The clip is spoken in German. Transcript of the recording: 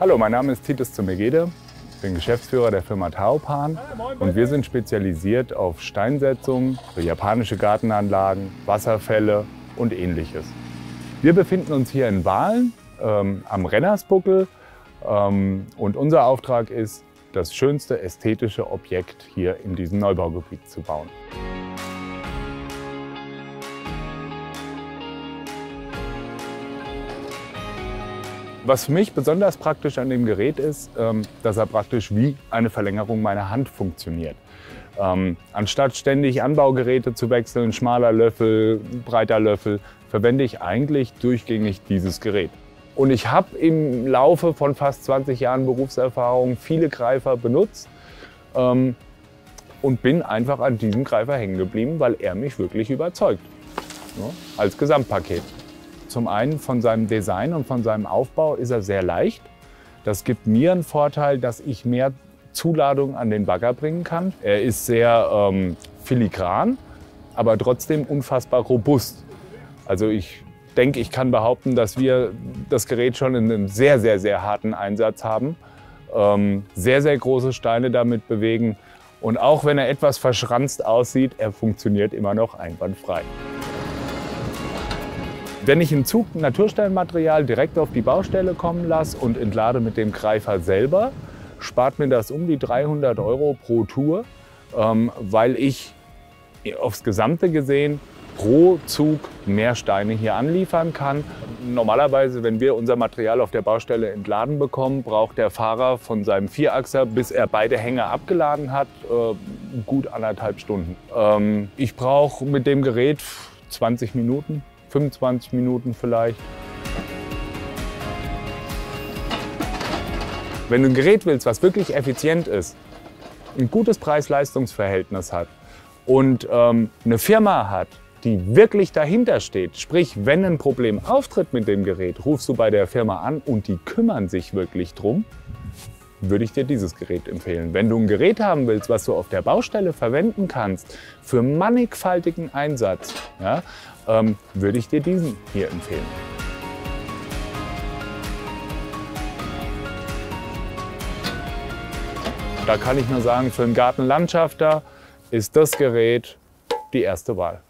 Hallo, mein Name ist Titus Zumegede. Ich bin Geschäftsführer der Firma Taopan und wir sind spezialisiert auf Steinsetzungen japanische Gartenanlagen, Wasserfälle und ähnliches. Wir befinden uns hier in Wahlen ähm, am Rennersbuckel ähm, und unser Auftrag ist, das schönste ästhetische Objekt hier in diesem Neubaugebiet zu bauen. Was für mich besonders praktisch an dem Gerät ist, ähm, dass er praktisch wie eine Verlängerung meiner Hand funktioniert. Ähm, anstatt ständig Anbaugeräte zu wechseln, schmaler Löffel, breiter Löffel, verwende ich eigentlich durchgängig dieses Gerät. Und ich habe im Laufe von fast 20 Jahren Berufserfahrung viele Greifer benutzt ähm, und bin einfach an diesem Greifer hängen geblieben, weil er mich wirklich überzeugt. Als Gesamtpaket. Zum einen von seinem Design und von seinem Aufbau ist er sehr leicht. Das gibt mir einen Vorteil, dass ich mehr Zuladung an den Bagger bringen kann. Er ist sehr ähm, filigran, aber trotzdem unfassbar robust. Also ich denke, ich kann behaupten, dass wir das Gerät schon in einem sehr, sehr, sehr harten Einsatz haben. Ähm, sehr, sehr große Steine damit bewegen. Und auch wenn er etwas verschranzt aussieht, er funktioniert immer noch einwandfrei. Wenn ich im Zug Naturstellenmaterial direkt auf die Baustelle kommen lasse und entlade mit dem Greifer selber, spart mir das um die 300 Euro pro Tour, ähm, weil ich aufs Gesamte gesehen pro Zug mehr Steine hier anliefern kann. Normalerweise, wenn wir unser Material auf der Baustelle entladen bekommen, braucht der Fahrer von seinem Vierachser, bis er beide Hänge abgeladen hat, äh, gut anderthalb Stunden. Ähm, ich brauche mit dem Gerät 20 Minuten. 25 Minuten vielleicht. Wenn du ein Gerät willst, was wirklich effizient ist, ein gutes Preis-Leistungs-Verhältnis hat und ähm, eine Firma hat, die wirklich dahinter steht, sprich, wenn ein Problem auftritt mit dem Gerät, rufst du bei der Firma an und die kümmern sich wirklich drum, würde ich dir dieses Gerät empfehlen. Wenn du ein Gerät haben willst, was du auf der Baustelle verwenden kannst, für mannigfaltigen Einsatz, ja, ähm, würde ich dir diesen hier empfehlen. Da kann ich nur sagen, für einen Gartenlandschafter ist das Gerät die erste Wahl.